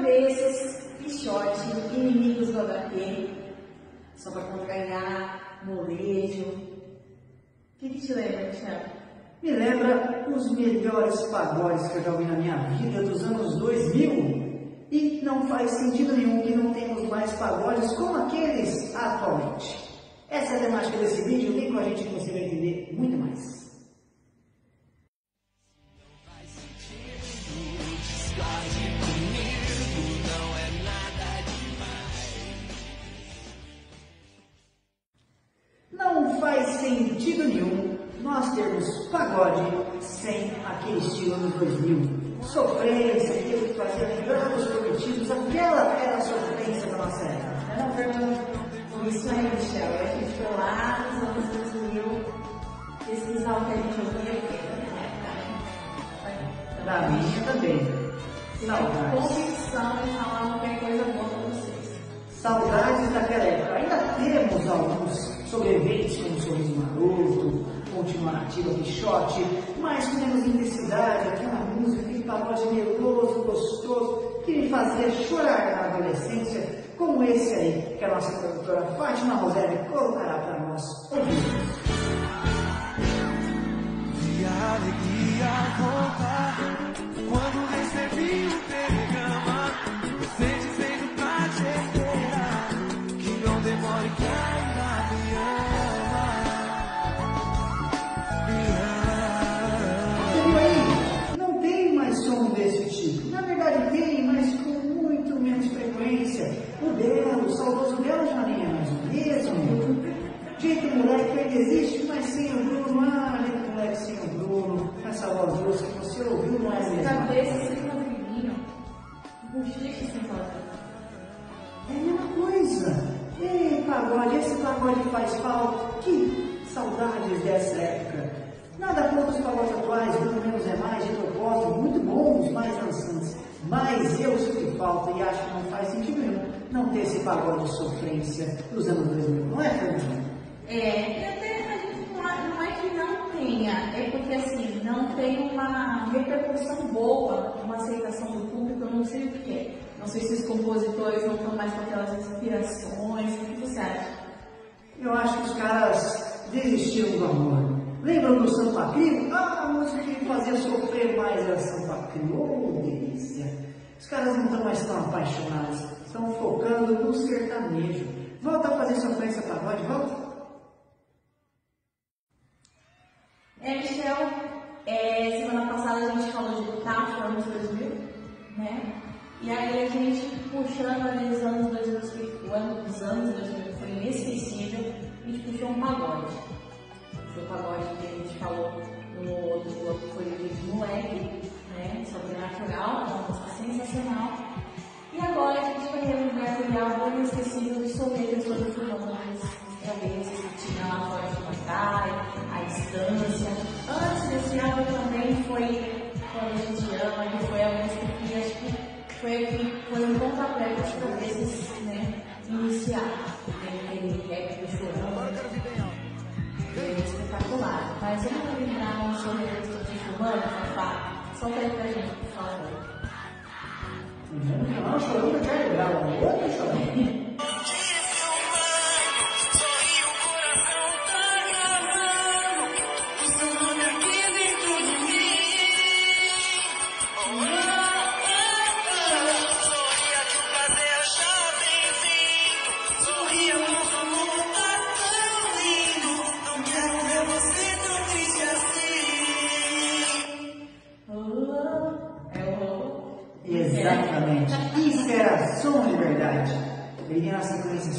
cabeças, pichote, inimigos do HT, só para contrariar, molejo. O que, que te lembra, Michel? Me lembra os melhores pagodes que eu já ouvi na minha vida dos anos 2000. E não faz sentido nenhum que não temos mais pagodes como aqueles atualmente. Essa é a temática desse vídeo, vem com a gente que você vai entender muito mais. Faz sentido nenhum nós termos pagode sem aquele estilo anos 2000. Sofrência, aquilo que fazia lembrar dos prometidos, aquela era a sofrência da nossa época. Não, Fernando, isso aí, Michel. A gente foi lá nos anos 2000 pesquisar o que a gente ouvia, na minha época, né? Da minha também. Saudades. Convicção em falar qualquer coisa boa pra vocês. Saudades daquela época. Ainda temos alguns sobreviventes Sorriso Maroto, Última Nativa Pichote, mas com menos intensidade, aquela música, aquele pagode meloso, gostoso, que me fazia chorar na adolescência, como esse aí, que a nossa produtora Fátima Rosélia você ouviu não é a mesma. Cabeça sem ladrilhinho, bochecha sem quadrado. É a mesma coisa. Ei, pagode, esse pagode faz falta. Que saudades dessa época. Nada contra os pagodes atuais, muito menos é mais, de propósito, muito bons, mais dançantes. Mas eu sinto falta e acho que não faz sentido nenhum não ter esse pagode de sofrência dos anos 2000, não é, Fernando? É, e até a gente não é, não é que não tenha, é porque assim, não tem uma repercussão boa, uma aceitação do público, eu não sei o que é. Não sei se os compositores não estão mais com aquelas inspirações, o que você acha? Eu acho que os caras desistiram do amor. Lembram do Sampa Crio? Ah, a música que fazia sofrer mais era Sampa Crio. Oh, delícia! Os caras não estão mais tão apaixonados, estão focando no sertanejo. Volta a fazer sofrência pagode, volta. É, Michel, é, semana passada a gente falou de Tacho, anos 2000, né? E aí a gente puxando ali os anos 2000, que o ano dos anos 2000 foi inesquecível, a gente puxou um pagode. Foi o pagode que a gente falou no outro bloco, foi o vídeo moleque, né? Sobrenatural, uma música sensacional. Foi um pontapé para cabeças né, iniciar. Aquele rap do chorão. Foi espetacular. Mas vamos lembrar um Soleiras do Fulmanas, Fafá? Solta aí pra gente, por favor. Não, chorando quer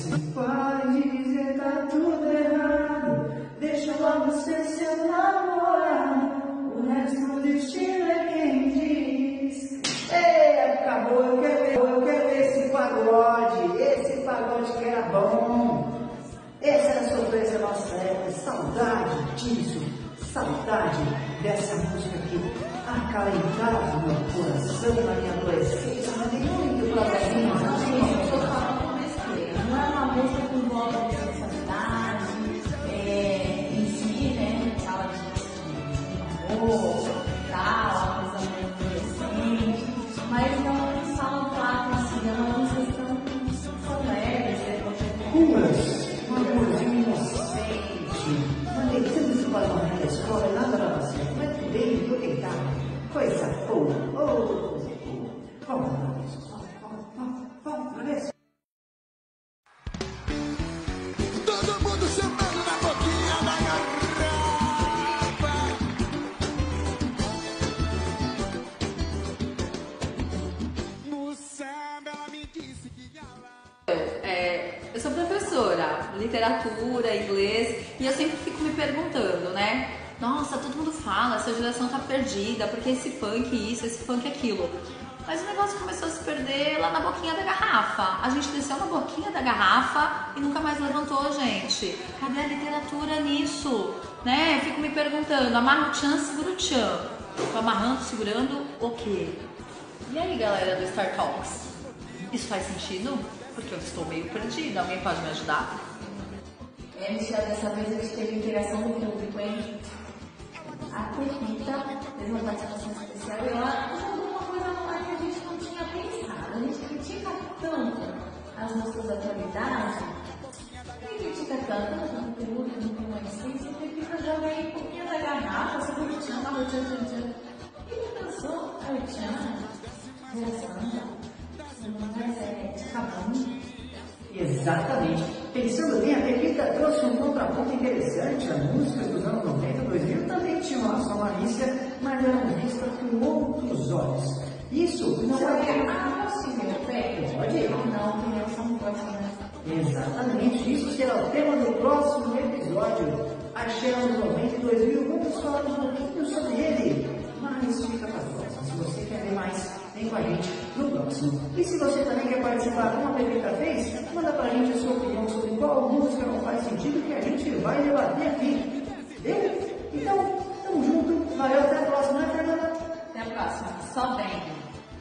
assim, pode dizer tá tudo errado, deixa logo ser seu namorado, o resto do destino é quem diz. Ei, acabou, eu quero ver, eu quero ver esse pagode, esse pagode que era bom. Essa era a sofrência da nossa época, saudade disso, saudade dessa música que acalentava meu coração na minha adolescência, mandei muito pra velhinha, alegria de para uma da escola, nada dava certo, mas tudo bem, eu deitava. Coisa boa, oh, coisa boa. Vamos lá, pessoal, vamos, vamos, vamos, vamos, vamos. Todo mundo chamando na boquinha da garrafa. No samba ela me disse que ela. É, eu sou professora, literatura, inglês, e eu sempre fico me perguntando, né? Nossa, todo mundo fala, essa geração tá perdida, porque esse funk isso, esse funk aquilo. Mas o negócio começou a se perder lá na boquinha da garrafa. A gente desceu na boquinha da garrafa e nunca mais levantou, gente. Cadê a literatura nisso? Né? Eu fico me perguntando, amarra o tchan, segura o tchan. Tô amarrando, segurando o quê? E aí, galera do Star Talks? Isso faz sentido? Porque eu estou meio perdida. Alguém pode me ajudar? É, Michel, dessa vez a gente teve interação do público, hein? A Pepita fez uma participação especial e ela jogou uma coisa no ar que a gente não tinha pensado. A gente critica tanto as nossas atualidades, e critica tanto o conteúdo, não tem uma essência, a Pepita joga aí um pouquinho da garrafa, se curtindo, a tchan, tchan, tchan. E me pensou, a tchan, reação, mas é acabando. Exatamente. Pensando bem, a Pepita trouxe um contraponto interessante. As músicas dos anos 90, 2000 também tinham a sua malícia, mas eram vistas com outros olhos. Isso Não não é é... ah, possível, pede. Pode. Não, opinião são próximas. Exatamente, isso será o tema do próximo episódio. Axé anos 90 e 2000, vamos falar um pouquinho sobre ele. Mas fica para a próxima. Se você quer ver mais, vem com a gente no próximo. E se você também quer participar como a Pepita fez, manda pra gente a sua opinião sobre qual música não faz sentido que a gente vai debater aqui. Deu? Então, tamo junto. Valeu, até a próxima, né, Fernanda? Até a próxima. Só vem.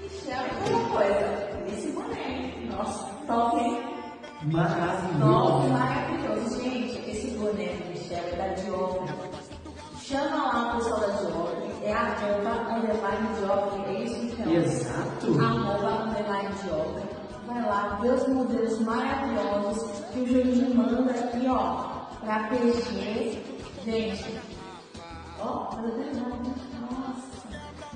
Michel, uma coisa. Esse boné. Nossa, top, hein? Top, Maravilhoso. maravilhoso. Gente, esse boné do Michel é da Diogo. Chama lá o pessoal da Diogo. É arroba underline Diogo. É isso então. Exato. Arroba underline Diogo. Vai lá, vê os modelos maravilhosos que o Juninho manda aqui, ó, pra PG. Gente, ó, tá? Nossa,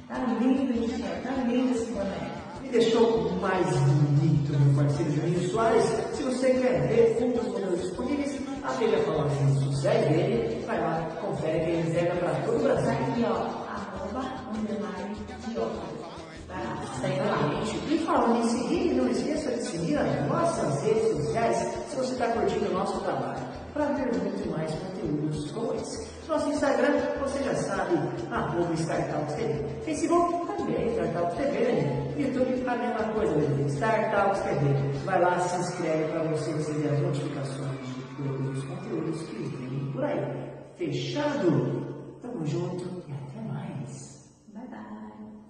tá lindo, Michel. Tá lindo esse boné. Me deixou mais bonito, meu parceiro Juninho Soares. Se você quer ver outros modelos disponíveis, a Bíblia fala assim, segue ele, vai lá, confere ele entrega para todo o Tá Brasil. aqui, ó, lá. Exatamente. E falando em seguir, não esqueça de seguir as nossas redes sociais se você está curtindo o nosso trabalho, para ver muito mais conteúdos como esse. Nosso Instagram, você já sabe, arroba Startups TV. Facebook também, Startups TV, né? YouTube, a mesma coisa, bebê. Startups TV. Vai lá, se inscreve para você receber as notificações de todos os conteúdos que vêm por aí. Fechado? Tamo junto e até mais. 拜拜。